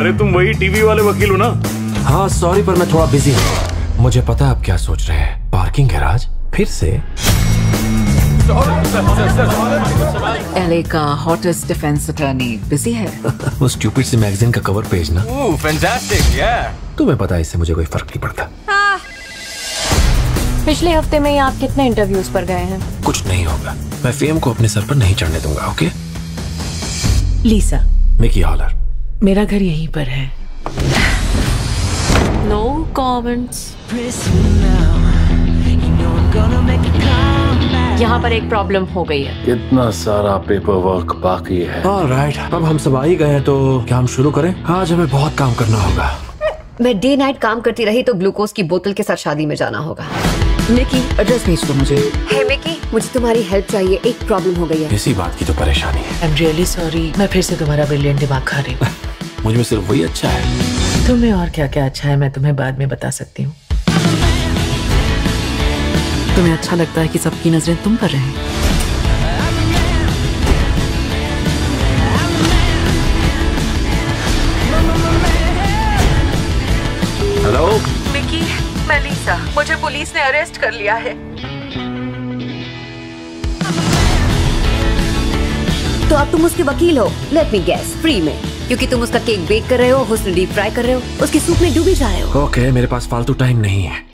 अरे तुम वही टीवी वाले वकील हो ना? हाँ सॉरी पर मैं थोड़ा बिज़ी हूँ। मुझे पता है आप क्या सोच रहे हैं। पार्किंग गैराज फिर से। एलए का हॉटेस्ट डिफेंस अटर्नी बिज़ी है? वो स्टूपिड सी मैगजीन का कवर पेज ना Ooh, fantastic, yeah. तुम्हें पता है इससे मुझे कोई फ़र्क नहीं पड़ता। पिछले हफ़्ते में ही आप कितने इंटरव्यूज़ पर गए हैं? कुछ नहीं होगा। मैं फेम को अपने सर पर नहीं चढ़ने दूँगा ओके लीसा मिकी हॉलर मेरा घर यहीं पर है। नो कमेंट्स यहाँ पर एक प्रॉब्लम हो गई है। कितना सारा पेपर वर्क बाकी है। राइट अब हम सब आ ही गए हैं तो क्या हम शुरू करें? आज हमें बहुत काम करना होगा। मैं डे नाइट काम करती रही तो ग्लूकोज की बोतल के साथ शादी में जाना होगा। निकी एड्रेस भेज दो मुझे। हे मिकी मुझे तुम्हारी हेल्प चाहिए। एक प्रॉब्लम हो गई है। इसी बात की तो परेशानी है। आई एम रियली सॉरी मैं फिर से तुम्हारा ब्रिलियंट दिमाग खा रही हूँ। मुझमें सिर्फ़ वही अच्छा है। तुम्हें और क्या क्या अच्छा है मैं तुम्हें बाद में बता सकती हूँ। तुम्हें अच्छा लगता है कि सबकी नज़रें तुम पर रहें। हेलो? मिकी मैं लीसा मुझे पुलिस ने अरेस्ट कर लिया है। तो अब तुम उसके वकील हो। लेट मी गेस फ्री में। क्योंकि तुम उसका केक बेक कर रहे हो हुस्न डीप फ्राई कर रहे हो उसके सूप में डूबी जा रहे हो। ओके okay, मेरे पास फालतू टाइम नहीं है।